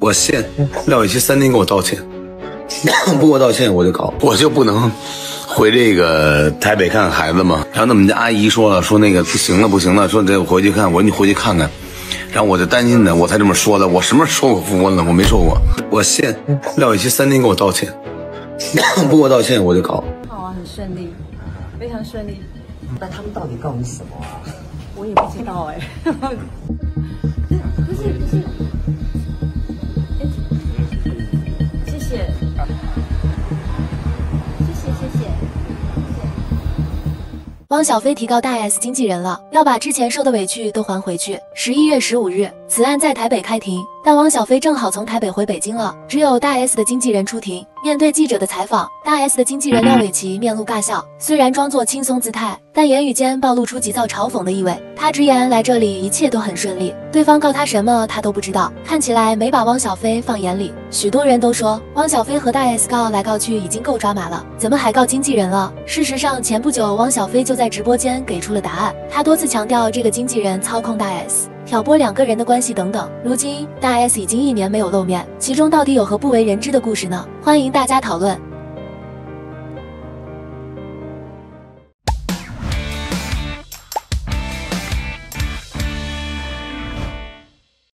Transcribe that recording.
我限廖雨琦三天给我道歉，不给我道歉我就搞，我就不能回这个台北看孩子吗？然后那我们家阿姨说了，说那个不行了，不行了，说这回去看，我说你回去看看。然后我就担心的，我才这么说的。我什么时候说过复婚了？我没说过。我限廖雨琦三天给我道歉，不给我道歉我就搞。好啊，很顺利，非常顺利。那他们到底告你什么啊？我也不知道哎。汪小菲提高大 S 经纪人了，要把之前受的委屈都还回去。十一月十五日，此案在台北开庭，但汪小菲正好从台北回北京了，只有大 S 的经纪人出庭。面对记者的采访，大 S 的经纪人廖伟奇面露尬笑，虽然装作轻松姿态，但言语间暴露出急躁嘲讽的意味。他直言来这里一切都很顺利，对方告他什么他都不知道，看起来没把汪小菲放眼里。许多人都说汪小菲和大 S 告来告去已经够抓马了，怎么还告经纪人了？事实上，前不久汪小菲就在直播间给出了答案，他多次强调这个经纪人操控大 S。挑拨两个人的关系等等，如今大 S 已经一年没有露面，其中到底有何不为人知的故事呢？欢迎大家讨论。